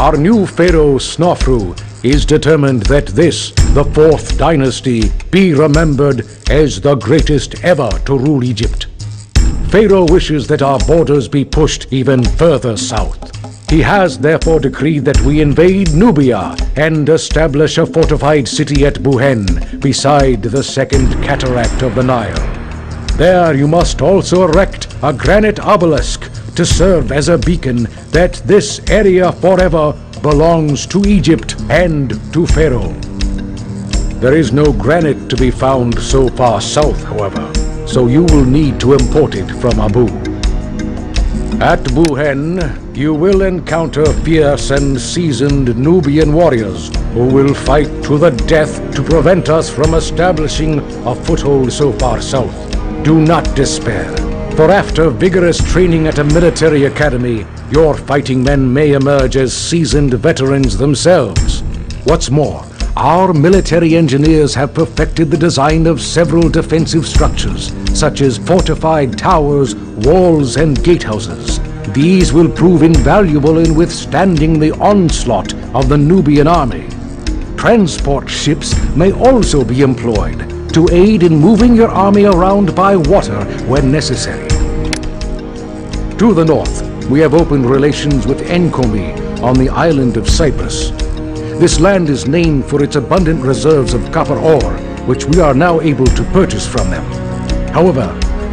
Our new pharaoh Snofru is determined that this, the fourth dynasty, be remembered as the greatest ever to rule Egypt. Pharaoh wishes that our borders be pushed even further south. He has therefore decreed that we invade Nubia and establish a fortified city at Buhen, beside the second cataract of the Nile. There you must also erect a granite obelisk to serve as a beacon that this area forever belongs to Egypt and to Pharaoh. There is no granite to be found so far south, however, so you will need to import it from Abu. At Buhen, you will encounter fierce and seasoned Nubian warriors who will fight to the death to prevent us from establishing a foothold so far south. Do not despair, for after vigorous training at a military academy, your fighting men may emerge as seasoned veterans themselves. What's more, our military engineers have perfected the design of several defensive structures, such as fortified towers, walls, and gatehouses. These will prove invaluable in withstanding the onslaught of the Nubian army. Transport ships may also be employed to aid in moving your army around by water when necessary. To the north, we have opened relations with Enkomi on the island of Cyprus. This land is named for its abundant reserves of copper ore, which we are now able to purchase from them. However,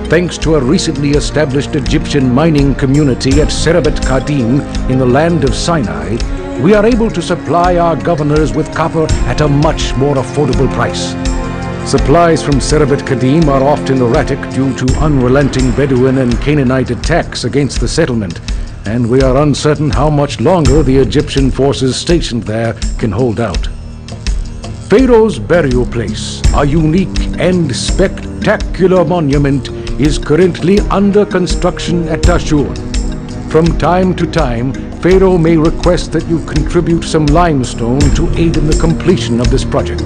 thanks to a recently established Egyptian mining community at Serabit Khadim in the land of Sinai, we are able to supply our governors with copper at a much more affordable price. Supplies from Serabit Khadim are often erratic due to unrelenting Bedouin and Canaanite attacks against the settlement, and we are uncertain how much longer the Egyptian forces stationed there can hold out. Pharaoh's burial place, a unique and spectacular monument, is currently under construction at Dahshur. From time to time, Pharaoh may request that you contribute some limestone to aid in the completion of this project.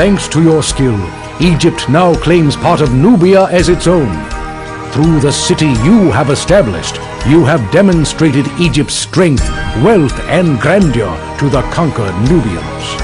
Thanks to your skill, Egypt now claims part of Nubia as its own. Through the city you have established, you have demonstrated Egypt's strength, wealth, and grandeur to the conquered Nubians.